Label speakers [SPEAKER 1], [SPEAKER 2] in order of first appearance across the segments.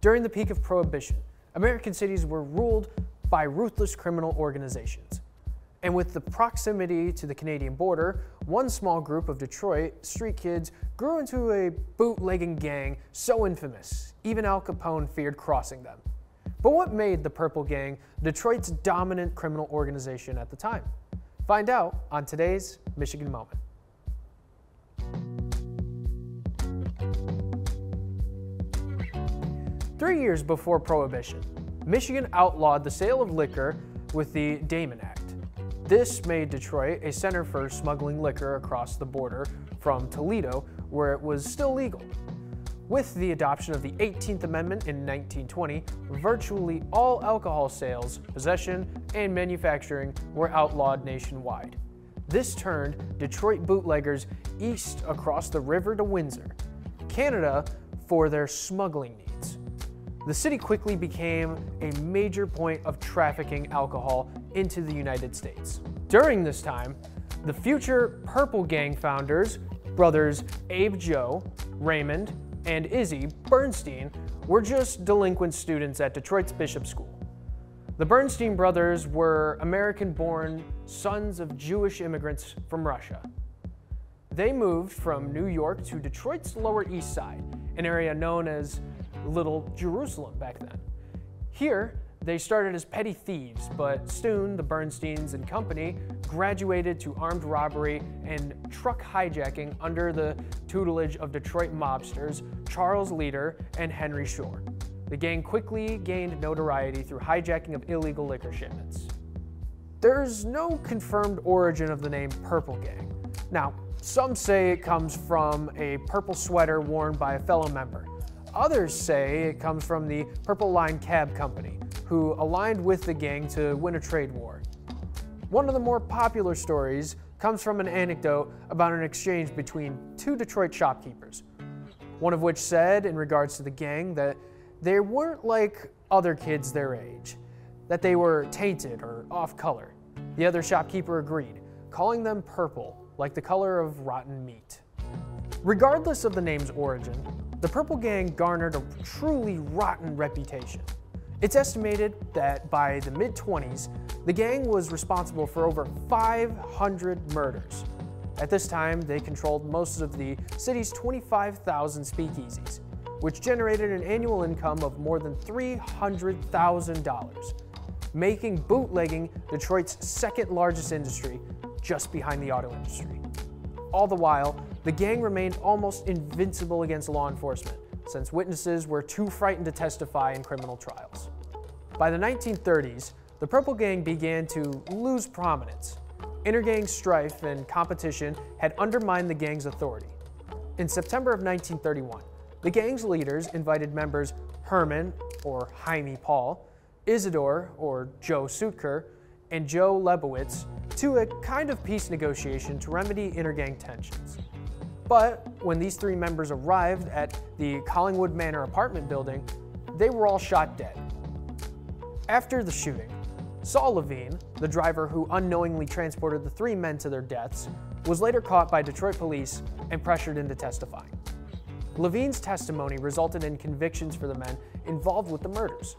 [SPEAKER 1] During the peak of Prohibition, American cities were ruled by ruthless criminal organizations. And with the proximity to the Canadian border, one small group of Detroit street kids grew into a bootlegging gang so infamous, even Al Capone feared crossing them. But what made the Purple Gang Detroit's dominant criminal organization at the time? Find out on today's Michigan Moment. Three years before Prohibition, Michigan outlawed the sale of liquor with the Damon Act. This made Detroit a center for smuggling liquor across the border from Toledo, where it was still legal. With the adoption of the 18th Amendment in 1920, virtually all alcohol sales, possession, and manufacturing were outlawed nationwide. This turned Detroit bootleggers east across the river to Windsor, Canada, for their smuggling needs. The city quickly became a major point of trafficking alcohol into the United States. During this time, the future Purple Gang founders, brothers Abe Joe, Raymond, and Izzy Bernstein, were just delinquent students at Detroit's Bishop School. The Bernstein brothers were American born sons of Jewish immigrants from Russia. They moved from New York to Detroit's Lower East Side, an area known as Little Jerusalem back then. Here, they started as petty thieves, but soon the Bernsteins and company graduated to armed robbery and truck hijacking under the tutelage of Detroit mobsters Charles Leiter and Henry Shorr. The gang quickly gained notoriety through hijacking of illegal liquor shipments. There's no confirmed origin of the name Purple Gang. Now, some say it comes from a purple sweater worn by a fellow member. Others say it comes from the Purple Line Cab Company, who aligned with the gang to win a trade war. One of the more popular stories comes from an anecdote about an exchange between two Detroit shopkeepers, one of which said, in regards to the gang, that they weren't like other kids their age, that they were tainted or off color. The other shopkeeper agreed, calling them purple, like the color of rotten meat. Regardless of the name's origin, the Purple Gang garnered a truly rotten reputation. It's estimated that by the mid 20s, the gang was responsible for over 500 murders. At this time, they controlled most of the city's 25,000 speakeasies, which generated an annual income of more than $300,000, making bootlegging Detroit's second largest industry, just behind the auto industry. All the while, the gang remained almost invincible against law enforcement, since witnesses were too frightened to testify in criminal trials. By the 1930s, the Purple Gang began to lose prominence. Intergang strife and competition had undermined the gang's authority. In September of 1931, the gang's leaders invited members Herman, or Hymie Paul, Isidore, or Joe Sutker, and Joe Lebowitz to a kind of peace negotiation to remedy intergang tensions. But when these three members arrived at the Collingwood Manor apartment building, they were all shot dead. After the shooting, Saul Levine, the driver who unknowingly transported the three men to their deaths, was later caught by Detroit police and pressured into testifying. Levine's testimony resulted in convictions for the men involved with the murders.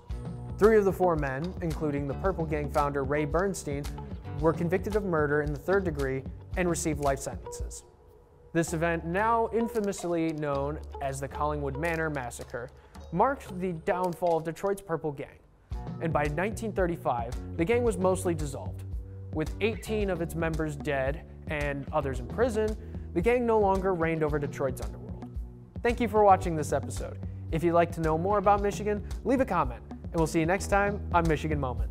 [SPEAKER 1] Three of the four men, including the Purple Gang founder Ray Bernstein, were convicted of murder in the third degree and received life sentences. This event, now infamously known as the Collingwood Manor Massacre, marked the downfall of Detroit's Purple Gang. And by 1935, the gang was mostly dissolved. With 18 of its members dead and others in prison, the gang no longer reigned over Detroit's underworld. Thank you for watching this episode. If you'd like to know more about Michigan, leave a comment, and we'll see you next time on Michigan Moment.